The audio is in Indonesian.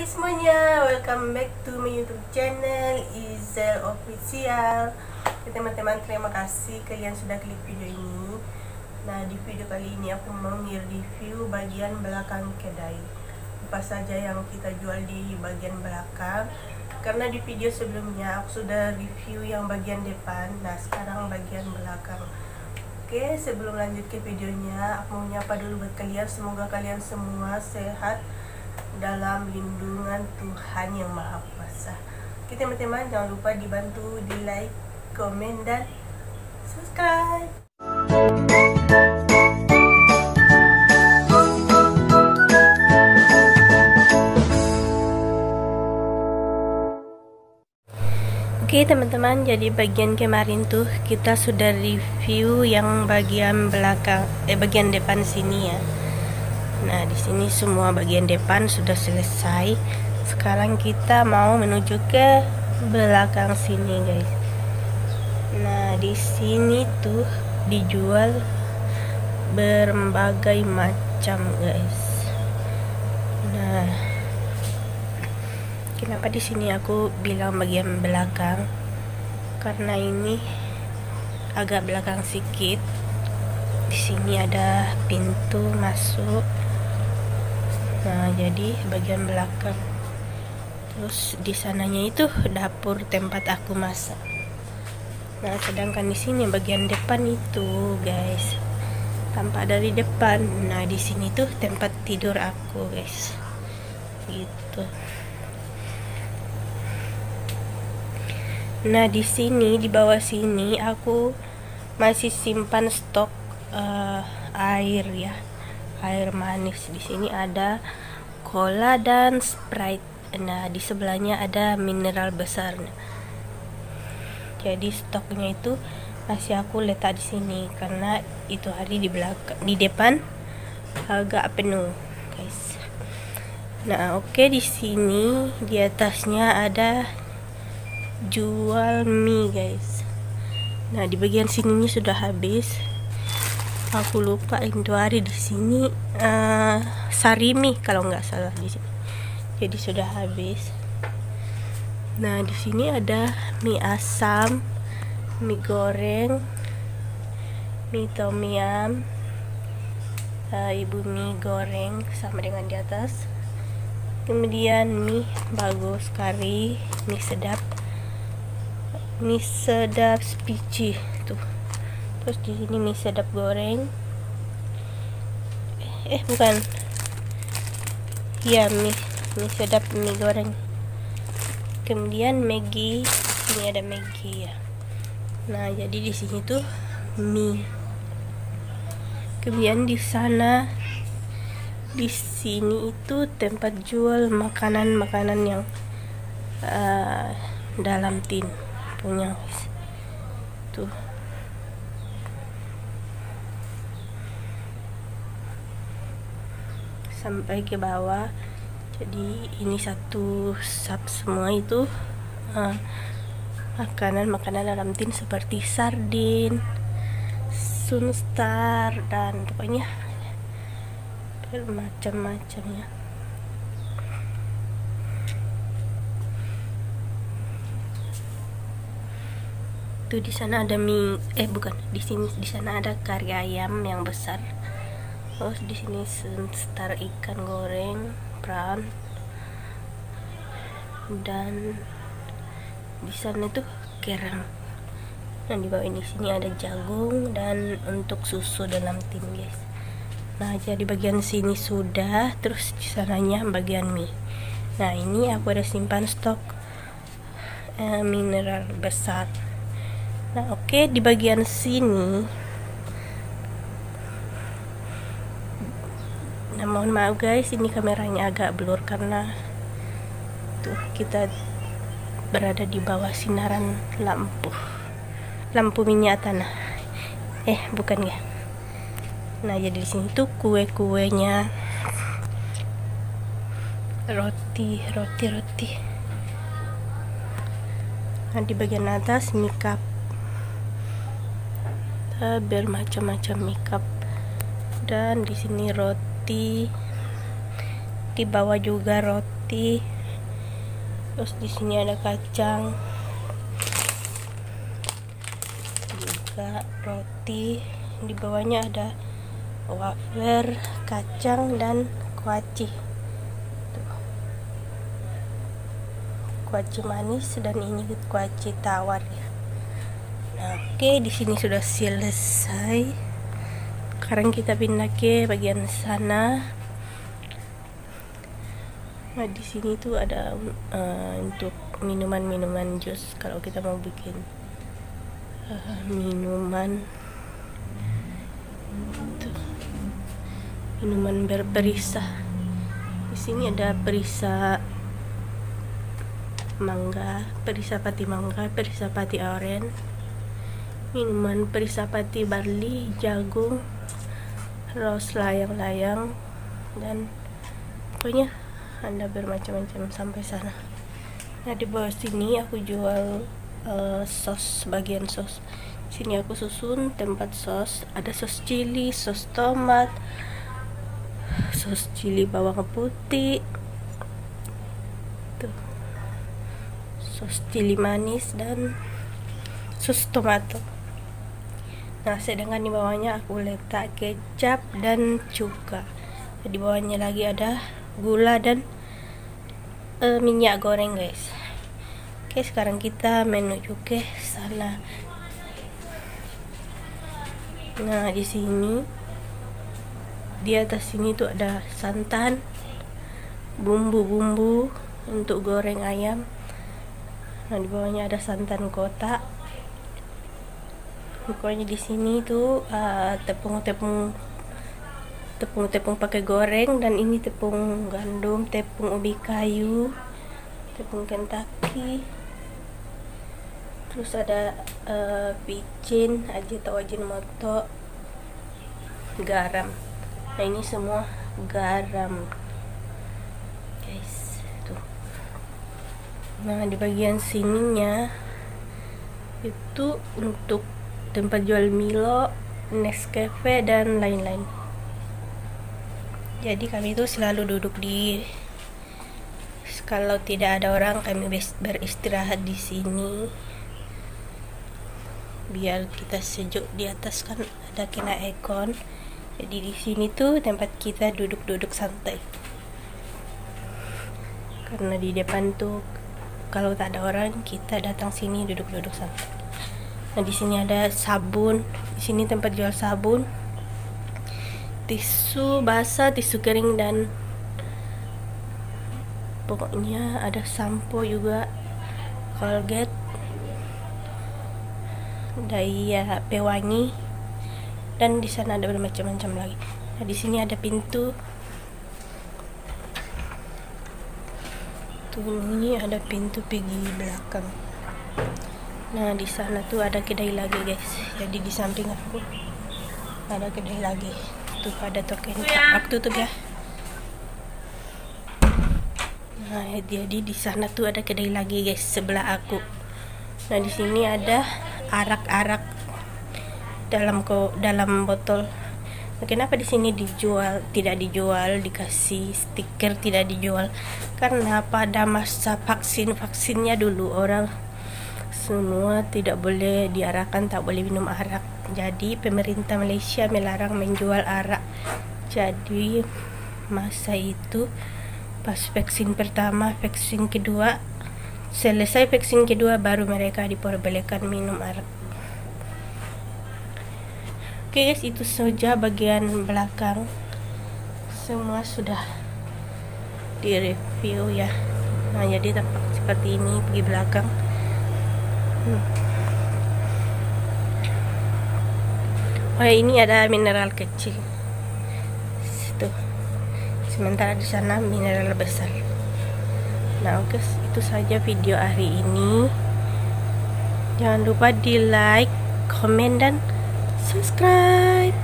Hai semuanya, welcome back to my YouTube channel Izel Official. Teman-teman, terima kasih kalian sudah klik video ini. Nah, di video kali ini aku mau review bagian belakang kedai. Apa saja yang kita jual di bagian belakang. Karena di video sebelumnya aku sudah review yang bagian depan. Nah, sekarang bagian belakang. Oke, sebelum lanjut ke videonya, aku mau nyapa dulu buat kalian. Semoga kalian semua sehat dalam lindungan Tuhan yang Maha Kuasa. Oke teman-teman, jangan lupa dibantu di like, komen, dan subscribe. Oke teman-teman, jadi bagian kemarin tuh kita sudah review yang bagian belakang, eh bagian depan sini ya. Nah, di sini semua bagian depan sudah selesai. Sekarang kita mau menuju ke belakang sini, guys. Nah, di sini tuh dijual berbagai macam, guys. Nah, Kenapa di sini aku bilang bagian belakang? Karena ini agak belakang sedikit. Di sini ada pintu masuk. Nah, jadi bagian belakang. Terus di sananya itu dapur tempat aku masak. Nah, sedangkan di sini bagian depan itu, guys. Tampak dari depan. Nah, di sini tuh tempat tidur aku, guys. Gitu. Nah, di sini di bawah sini aku masih simpan stok uh, air ya. Air manis. Di sini ada cola dan Sprite. Nah, di sebelahnya ada mineral besar. Jadi stoknya itu masih aku letak di sini karena itu hari di belakang di depan agak penuh, guys. Nah, oke okay, di sini di atasnya ada jual mie guys nah di bagian sini sudah habis aku lupa itu hari di sini. Uh, sari mie kalau nggak salah di sini. Jadi sudah habis. Nah di sini ada mie asam mie goreng mie tom yum uh, ibu mie goreng sama dengan di atas. Kemudian mie bagus kari mie sedap mie sedap spici tuh terus di sini mie sedap goreng. Eh bukan. Ya mie mie sedap mie goreng. Kemudian Maggi. Ini ada Maggi ya. Nah jadi di sini tuh mie. Kemudian di sana di sini itu tempat jual makanan-makanan yang uh, dalam tin punya. Tuh sampai ke bawah. Jadi ini satu sub semua itu uh, makanan makanan dalam tin seperti sardin sunstar dan pokoknya bermacam-macamnya. Tuh di sana ada mie eh bukan di sini di sana ada kari ayam yang besar terus di sini star ikan goreng prawn dan di sana tuh kerang. Dan di bawah ini sini ada jagung dan untuk susu dalam tin guys. Nah jadi bagian sini sudah terus di sananya bagian mie. Nah ini aku ada simpan stok eh, mineral besar. Nah, oke okay, di bagian sini Nah, mohon maaf guys, ini kameranya agak blur karena tuh kita berada di bawah sinaran lampu. Lampu minyak tanah. Eh, bukan ya. Nah, jadi di sini tuh kue-kuenya roti, roti, roti. Nah, di bagian atas mie cup bermacam-macam makeup dan di sini roti di di bawah juga roti terus di sini ada kacang juga roti di bawahnya ada wafer kacang dan kuaci. Kuaci manis dan ini kuaci tawar ya. Nah, oke di sini sudah selesai sekarang kita pindah ke bagian sana. Nah di sini tuh ada uh, untuk minuman-minuman jus kalau kita mau bikin uh, minuman. Minuman berperisa di sini ada perisa mangga, perisapati mangga, perisapati oren, minuman perisapati barley, jagung, rose layang-layang, dan pokoknya ada bermacam-macam sampai sana. Nah di bawah sini aku jual uh, sos bagian sos. Sini aku susun tempat sos, ada sos cili, sos tomat, sos cili bawang putih, sos cili manis dan sus tomato nah sedangkan di bawahnya aku letak kecap dan cuka. Di bawahnya lagi ada gula dan uh, minyak goreng guys. Oke sekarang kita menuju ke sana. Nah di sini di atas sini tuh ada santan bumbu-bumbu untuk goreng ayam. Nah di bawahnya ada santan kotak pokoknya di sini tuh uh, tepung-tepung tepung-tepung pakai goreng dan ini tepung gandum tepung ubi kayu tepung kentaki terus ada uh, aja wajin moto garam. Nah ini semua garam. Nah di bagian sininya itu untuk tempat jual Milo, Nescafe dan lain-lain. Jadi kami itu selalu duduk di kalau tidak ada orang kami beristirahat di sini. Biar kita sejuk di atas kan ada kena ekon jadi di sini tuh tempat kita duduk-duduk santai. Karena di depan tuh kalau tak ada orang kita datang sini duduk-duduk santai nah di sini ada sabun. Di sini tempat jual sabun tisu basah tisu kering dan pokoknya ada sampo juga Colgate daya pewangi dan di sana ada bermacam-macam lagi. Nah di sini ada pintu. Tuh ini ada pintu pergi belakang nah di sana tuh ada kedai lagi guys. Jadi di samping aku ada kedai lagi. Tuh ada token aku tutup ya. Nah jadi di sana tuh ada kedai lagi guys sebelah aku. Nah di sini ada arak-arak dalam ko dalam botol. Kenapa di sini dijual? Tidak dijual dikasih stiker tidak dijual? Karena pada masa vaksin vaksinnya dulu orang semua tidak boleh diarahkan tak boleh minum arak jadi pemerintah Malaysia melarang menjual arak jadi masa itu pas vaksin pertama vaksin kedua selesai vaksin kedua baru mereka diperbolehkan minum arak Oke guys, itu saja bagian belakang. Semua sudah direview ya. Nah, jadi tampak seperti ini pergi belakang. Oh ya, ini ada mineral kecil. Situ. Sementara di sana mineral besar. Nah, oke, itu saja video hari ini. Jangan lupa di like, komen dan subscribe